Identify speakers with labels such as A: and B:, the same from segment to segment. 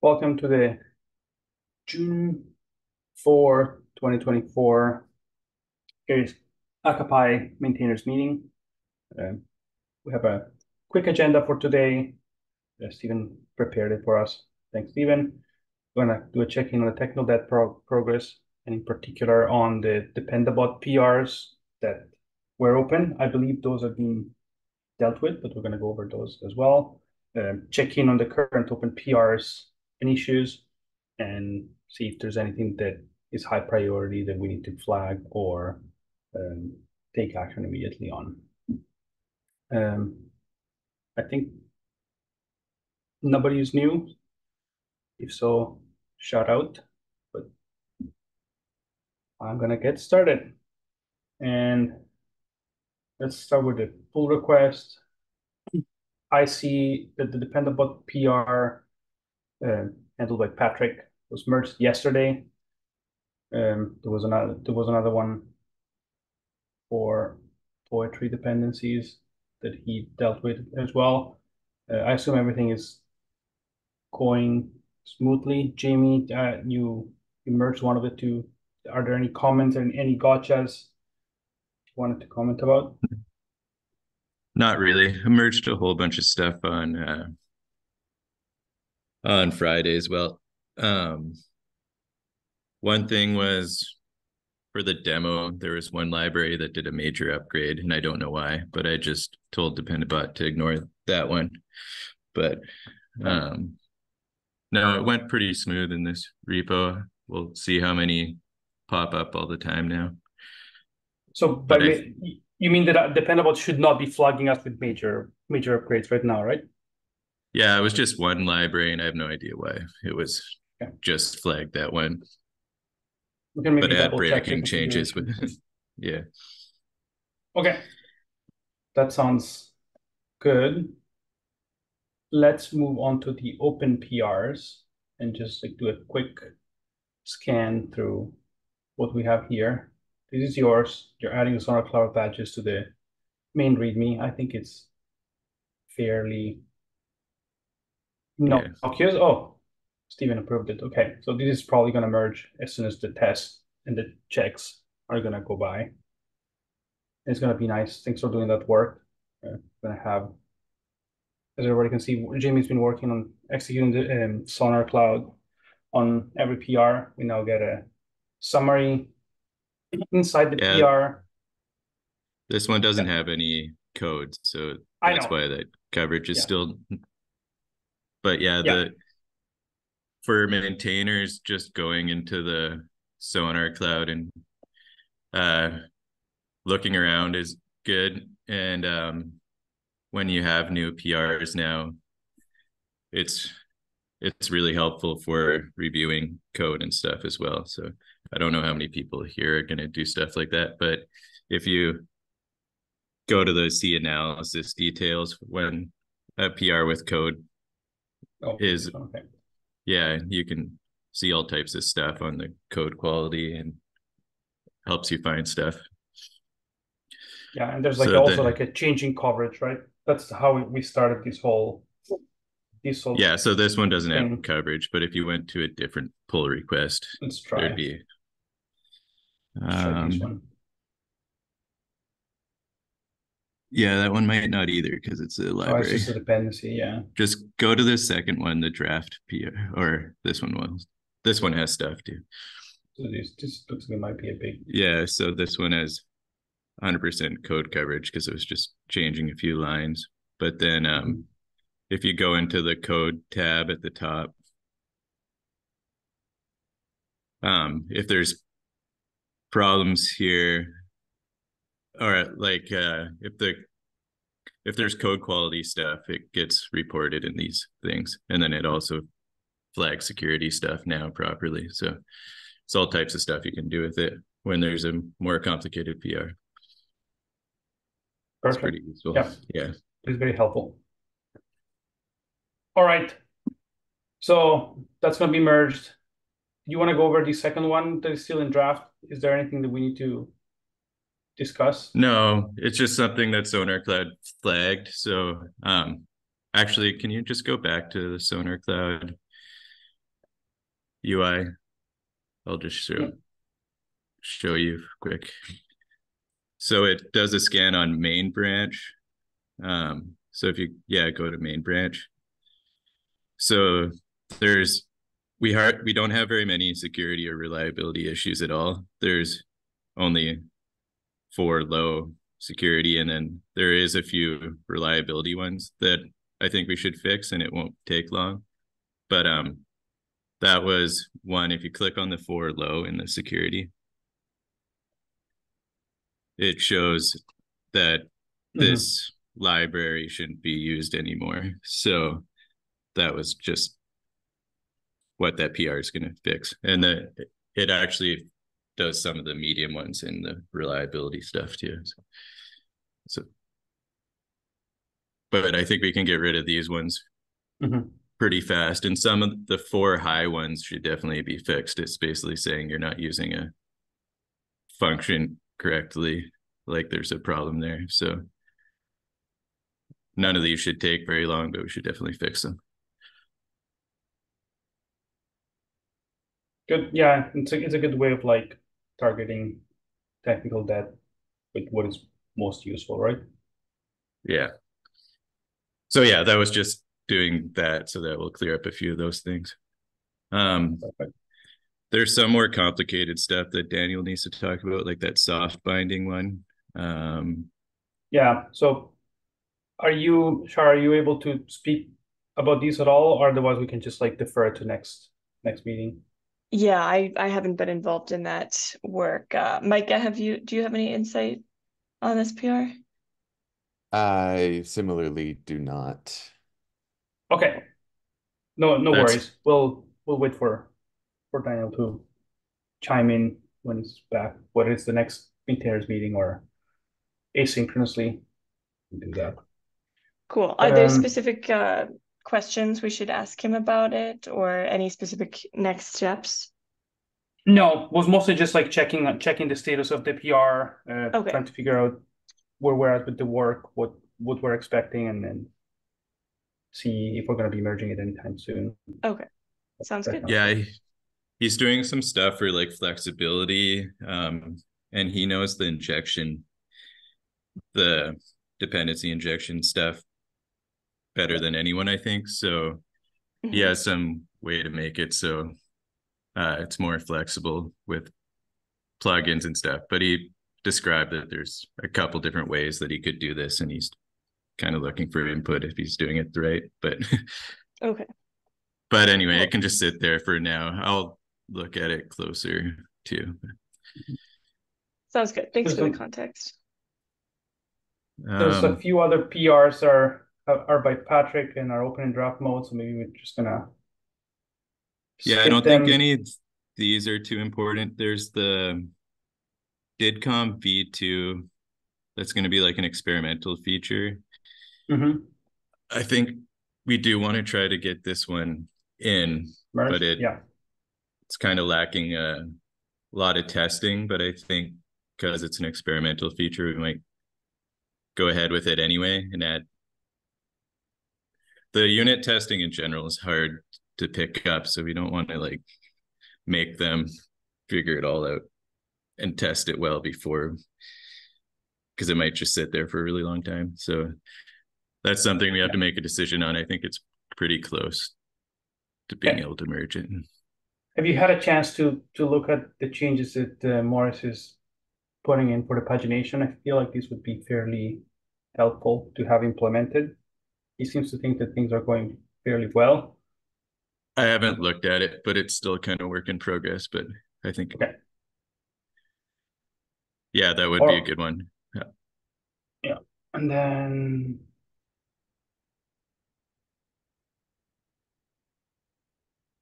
A: Welcome to the June 4, 2024 here's ACA-Py maintainers meeting. Um, we have a quick agenda for today. Uh, Stephen prepared it for us. Thanks, Stephen. We're going to do a check-in on the technical debt pro progress, and in particular on the Dependabot PRs that were open. I believe those have been dealt with, but we're going to go over those as well. Um, check in on the current open PRs and issues and see if there's anything that is high priority that we need to flag or um, take action immediately on. Um, I think nobody is new. If so, shout out. But I'm gonna get started. And let's start with the pull request. I see that the Dependabot PR uh, handled by Patrick was merged yesterday. Um, there was another there was another one for poetry dependencies that he dealt with as well. Uh, I assume everything is going smoothly. Jamie, uh, you you merged one of the two. Are there any comments and any gotchas you wanted to comment about?
B: Not really. I merged a whole bunch of stuff on uh, on Fridays. Well, um, one thing was for the demo, there was one library that did a major upgrade, and I don't know why, but I just told Dependabot to ignore that one. But um, no, it went pretty smooth in this repo. We'll see how many pop up all the time now.
A: So, but I, you mean that Dependabot should not be flagging us with major major upgrades right now, right?
B: Yeah, it was um, just one library, and I have no idea why it was okay. just flagged that one. but add breaking changes with yeah.
A: Okay, that sounds good. Let's move on to the open PRs and just like do a quick scan through what we have here. This is yours. You're adding the Sonar Cloud badges to the main README. I think it's fairly no, yeah. okay. Oh, Stephen approved it. Okay, so this is probably going to merge as soon as the tests and the checks are going to go by. It's going to be nice. Thanks for doing that work. Uh, going to have, as everybody can see, Jamie's been working on executing the um, Sonar Cloud on every PR. We now get a summary inside the yeah. PR.
B: This one doesn't yeah. have any code, so that's why that coverage is yeah. still but yeah, yeah. the for maintainers just going into the sonar cloud and uh looking around is good and um when you have new PRs now it's it's really helpful for reviewing code and stuff as well so I don't know how many people here are going to do stuff like that but if you go to the C analysis details when a PR with code oh, is okay. yeah, you can see all types of stuff on the code quality and helps you find stuff.
A: Yeah, and there's like so also the, like a changing coverage, right? That's how we started this whole
B: this whole Yeah, so this one doesn't thing. have coverage, but if you went to a different pull request,
A: let's try. There'd
B: be um, Yeah, that one might not either because it's a library. Oh, it's
A: just a dependency. Yeah.
B: Just go to the second one, the draft PR, or this one was. This one has stuff too.
A: So this, this looks like it might be a big.
B: Yeah, so this one has 100% code coverage because it was just changing a few lines. But then, um, mm-hmm. if you go into the code tab at the top, um, if there's problems here or like uh, if the if there's code quality stuff, it gets reported in these things, and then it also flags security stuff now properly. So it's all types of stuff you can do with it when there's a more complicated PR.
A: Perfect. It's pretty useful.
B: Yeah, yeah,
A: it's very helpful. All right, so that's going to be merged. You want to go over the second one that is still in draft? Is there anything that we need to discuss?
B: No, it's just something that Sonar Cloud flagged. So um, actually, can you just go back to the Sonar Cloud UI. I'll just show show you quick. So it does a scan on main branch. Um, so if you yeah go to main branch. So there's we hard we don't have very many security or reliability issues at all. There's only four low security, and then there is a few reliability ones that I think we should fix, and it won't take long. But um, that was one. If you click on the four low in the security, it shows that mm-hmm. this library shouldn't be used anymore. So that was just what that PR is going to fix. And the, it actually does some of the medium ones in the reliability stuff too. So, so but I think we can get rid of these ones mm-hmm. pretty fast. And some of the four high ones should definitely be fixed. It's basically saying you're not using a function correctly, like there's a problem there. So none of these should take very long, but we should definitely fix them.
A: Good. Yeah, it's a, it's a good way of like targeting technical debt with what is most useful, right?
B: Yeah. So yeah, that was just doing that so that will clear up a few of those things. Um Perfect. there's some more complicated stuff that Daniel needs to talk about, like that soft binding one. Um
A: yeah. So are you Shar, are you able to speak about these at all? Or otherwise we can just like defer to next next meeting?
C: Yeah, I I haven't been involved in that work. Uh, Micah, have you do you have any insight on this PR?
D: I similarly do not.
A: Okay. No, no That's... worries. We'll we'll wait for for Daniel to chime in when he's back, whether it's the next maintainers meeting or asynchronously. do that.
C: Cool. Are um, there specific uh, questions we should ask him about it, or any specific next steps?
A: No, was mostly just like checking checking the status of the PR, uh, okay. trying to figure out where we're at with the work, what what we're expecting, and then see if we're going to be merging it anytime soon.
C: Okay, sounds good.
B: Yeah, he's doing some stuff for like flexibility, um, and he knows the injection, the dependency injection stuff better than anyone, I think. So mm-hmm. he has some way to make it so uh, it's more flexible with plugins and stuff. But he described that there's a couple different ways that he could do this, and he's kind of looking for input if he's doing it right. But
C: okay.
B: But anyway, cool. it can just sit there for now. I'll look at it closer too.
C: Sounds good. Thanks there's for the context.
A: There's um, a few other PRs are are by Patrick and are open in draft mode, so maybe we're just gonna.
B: Yeah, I don't them. think any of these are too important. There's the DIDComm V2 that's going to be like an experimental feature.
A: Mm-hmm.
B: I think we do want to try to get this one in, Merge? but it
A: yeah.
B: it's kind of lacking a lot of testing. But I think because it's an experimental feature, we might go ahead with it anyway and add. The unit testing in general is hard to pick up, so we don't want to like make them figure it all out and test it well before because it might just sit there for a really long time. So that's something we have to make a decision on. I think it's pretty close to being able to merge it.
A: Have you had a chance to to look at the changes that uh, Morris is putting in for the pagination? I feel like these would be fairly helpful to have implemented. He seems to think that things are going fairly well.
B: I haven't looked at it, but it's still kind of work in progress. But I think okay. Yeah, that would or, be a good one. Yeah.
A: Yeah. And then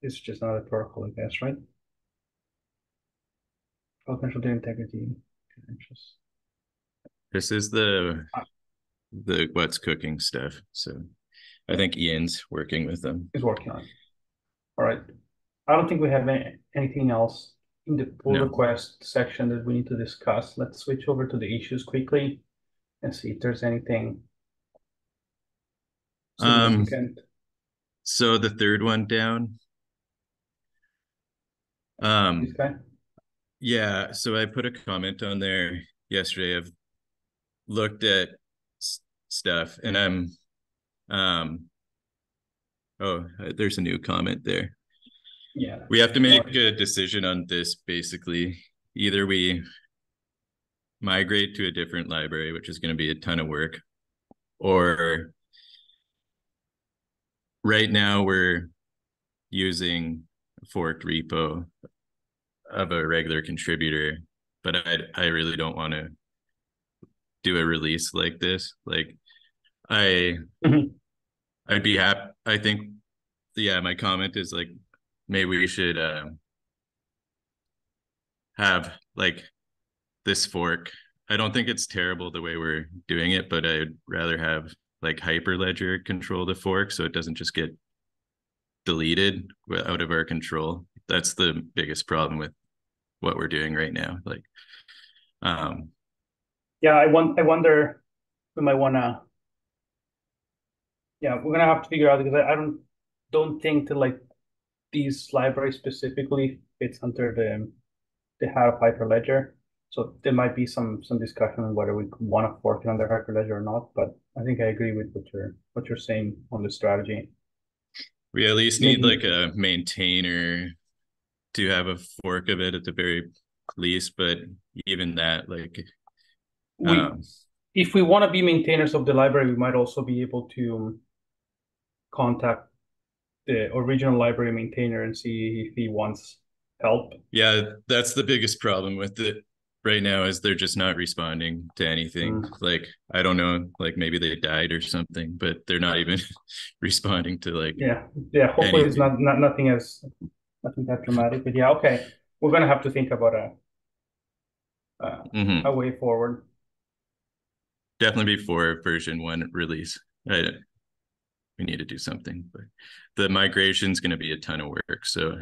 A: it's just another protocol, I guess, right? Potential data integrity.
B: This is the ah. The what's cooking stuff. So I think Ian's working with them.
A: He's working on it. All right. I don't think we have any, anything else in the pull no. request section that we need to discuss. Let's switch over to the issues quickly and see if there's anything
B: um, So the third one down, Um, yeah, so I put a comment on there yesterday. I've looked at stuff. And I'm um oh there's a new comment there.
A: Yeah.
B: We have to make a decision on this basically. Either we migrate to a different library which is going to be a ton of work or right now we're using a forked repo of a regular contributor but i i really don't want to do a release like this like i mm-hmm. i'd be happy i think yeah my comment is like maybe we should uh, have like this fork i don't think it's terrible the way we're doing it but i'd rather have like hyperledger control the fork so it doesn't just get deleted out of our control that's the biggest problem with what we're doing right now like um
A: yeah, I want. I wonder. We might wanna. Yeah, we're gonna have to figure out because I, I don't don't think that like these libraries specifically fits under the the have Hyperledger. So there might be some some discussion on whether we want to fork it under Hyperledger or not. But I think I agree with what you're what you're saying on the strategy.
B: We at least need Maybe. like a maintainer to have a fork of it at the very least. But even that, like
A: we, um, if we want to be maintainers of the library, we might also be able to contact the original library maintainer and see if he wants help.
B: Yeah, that's the biggest problem with it right now is they're just not responding to anything. Mm. Like I don't know, like maybe they died or something, but they're not even responding to like
A: Yeah. Yeah, hopefully anything. it's not, not nothing as nothing that dramatic. But yeah, okay. We're gonna have to think about a uh, mm-hmm. a way forward
B: definitely before version one release. I, we need to do something, but the migration is going to be a ton of work. So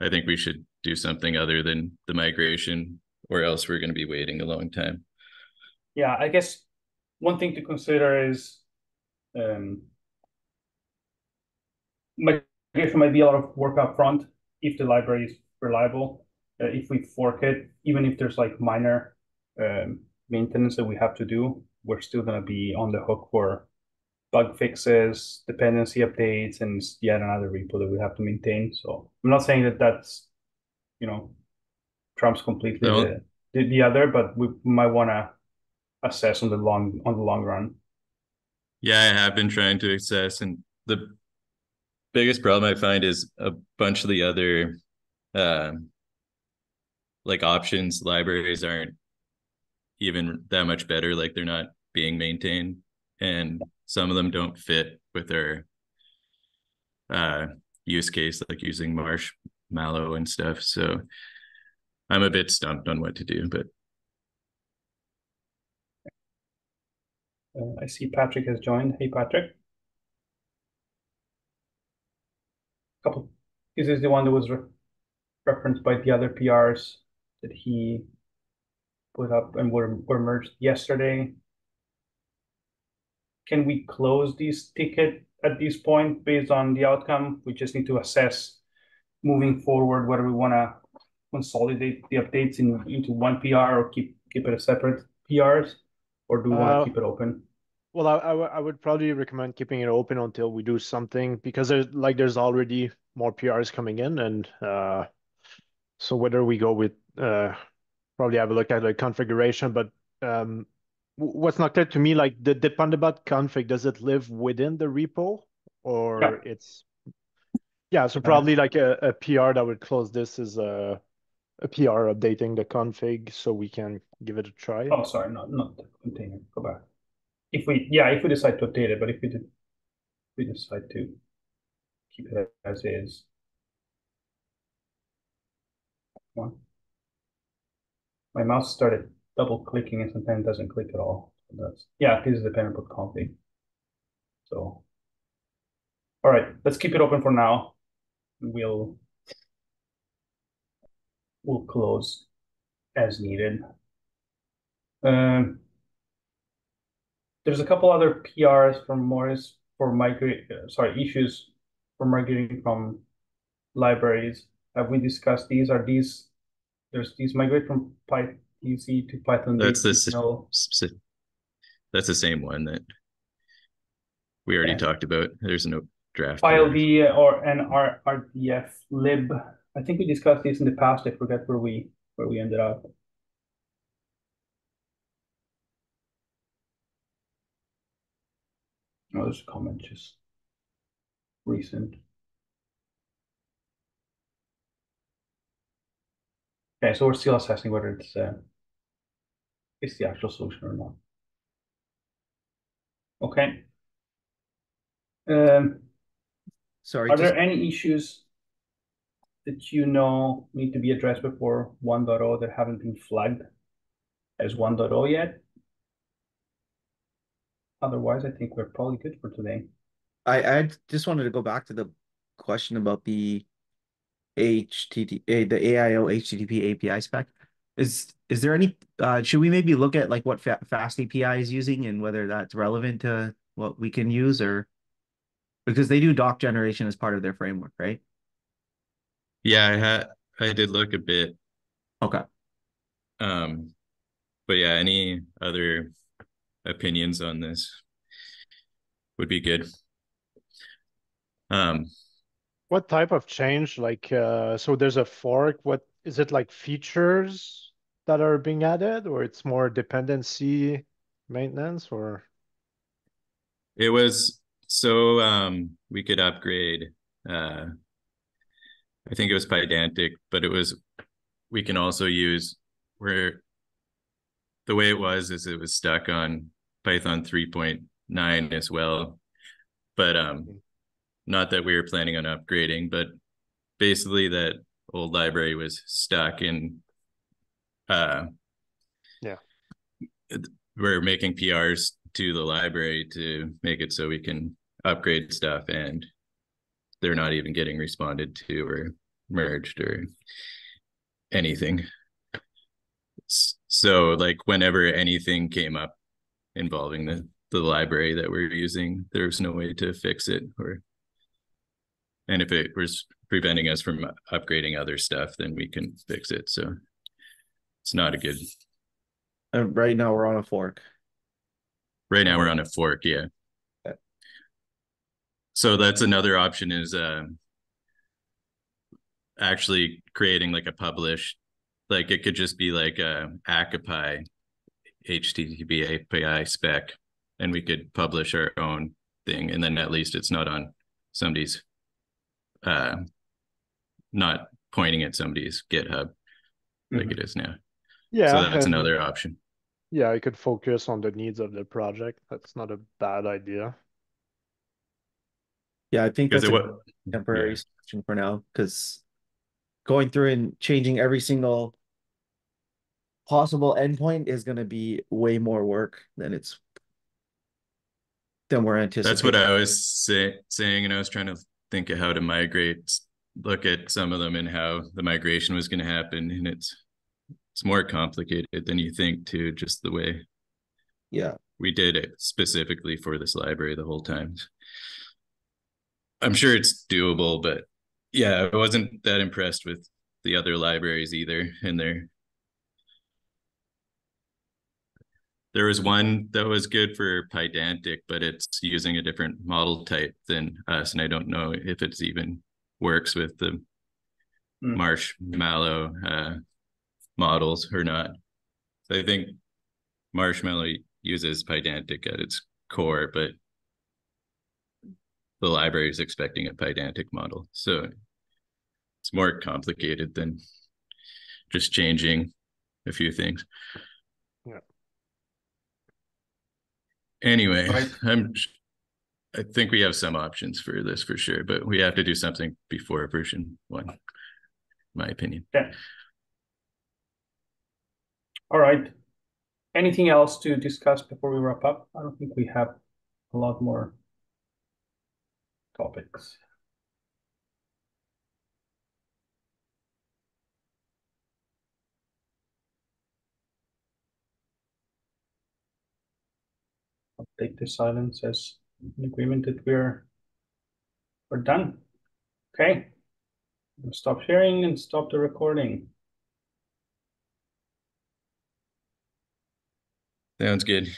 B: I think we should do something other than the migration, or else we're going to be waiting a long time.
A: Yeah, I guess one thing to consider is um, migration might be a lot of work up front if the library is reliable. Uh, if we fork it, even if there's like minor um, maintenance that we have to do, we're still going to be on the hook for bug fixes, dependency updates, and yet another repo that we have to maintain. So I'm not saying that that's, you know, trumps completely no. the, the, the other, but we might want to assess on the long on the long run.
B: Yeah, I have been trying to assess, and the biggest problem I find is a bunch of the other, uh, like options libraries aren't even that much better like they're not being maintained. And some of them don't fit with our uh, use case like using marshmallow and stuff. So i'm a bit stumped on what to do but
A: uh, i see patrick has joined. Hey patrick. Couple this is the one that was re referenced by the other prs that he put up and were, were merged yesterday. Can we close this ticket at this point based on the outcome? We just need to assess moving forward whether we want to consolidate the updates in, into one PR or keep keep it a separate PRs, or do we want to uh, keep it open?
E: Well, I, I, I would probably recommend keeping it open until we do something because there's like there's already more PRs coming in, and uh, so whether we go with uh, probably have a look at the configuration, but um, what's not clear to me, like the dependabot config, does it live within the repo or yeah. it's yeah, so probably like a, a PR that would close this is a a PR updating the config so we can give it a try.
A: Oh, sorry, not not the container. Go back. If we yeah, if we decide to update it, but if we did, we decide to keep it as is. One my mouse started double clicking and sometimes doesn't click at all. That's yeah, this is the dependabot config. So all right, let's keep it open for now. We'll we'll close as needed. Um, there's a couple other PRs from Morris for migrate, sorry, issues for migrating from libraries. Have we discussed these? Are these there's these migrate from Python to Python?
B: That's the that's the same one that we already talked about. There's no draft.
A: File D or an RDF lib. I think we discussed this in the past. I forget where we where we ended up. Oh, there's a comment just recent. Okay, so we're still assessing whether it's uh, it's the actual solution or not. Okay. Um,
F: Sorry.
A: Are there any issues that you know need to be addressed before 1.0 that haven't been flagged as 1.0 yet? Otherwise, I think we're probably good for today.
F: I, I just wanted to go back to the question about the HTTP, the AIO HTTP API spec. Is is there any? Uh, should we maybe look at like what fa Fast API is using and whether that's relevant to what we can use, or because they do doc generation as part of their framework, right?
B: Yeah, I had I did look a bit.
F: Okay.
B: Um, but yeah, any other opinions on this would be good. Um,
E: what type of change? Like, uh, so there's a fork. What is it like? Features that are being added, or it's more dependency maintenance, or?
B: It was so um, we could upgrade. Uh, I think it was Pydantic, but it was we can also use where the way it was is it was stuck on Python 3.9 as well. But um not that we were planning on upgrading, but basically that old library was stuck in uh
E: yeah.
B: We're making PRs to the library to make it so we can upgrade stuff and they're not even getting responded to or merged or anything. So like whenever anything came up involving the the library that we're using, there's no way to fix it or and if it was preventing us from upgrading other stuff, then we can fix it. So it's not a good.
F: And right now we're on a fork.
B: Right now we're on a fork, yeah.
F: Okay.
B: So that's another option is uh, actually creating like a published like it could just be like a ACA-Py HTTP API spec, and we could publish our own thing, and then at least it's not on somebody's, uh, not pointing at somebody's GitHub like mm-hmm. it is now.
E: Yeah,
B: so that's another option.
E: Yeah, I could focus on the needs of the project. That's not a bad idea.
F: Yeah, I think that's a temporary yeah. solution for now because going through and changing every single possible endpoint is going to be way more work than it's than we're anticipating.
B: That's what I was say, saying, and I was trying to think of how to migrate, look at some of them and how the migration was going to happen, and it's it's more complicated than you think too, just the way.
F: Yeah,
B: we did it specifically for this library the whole time. I'm sure it's doable, but yeah, I wasn't that impressed with the other libraries either, and their There was one that was good for Pydantic, but it's using a different model type than us, and I don't know if it's even works with the mm. marshmallow uh, models or not. So I think marshmallow uses Pydantic at its core, but the library is expecting a Pydantic model, so it's more complicated than just changing a few things. Anyway, right. I'm I think we have some options for this for sure, but we have to do something before version one, my opinion.
A: Yeah. All right. Anything else to discuss before we wrap up? I don't think we have a lot more topics. take this silence as an agreement that we're we're done. Okay. Stop sharing and stop the recording.
B: Sounds good.